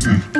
Mm.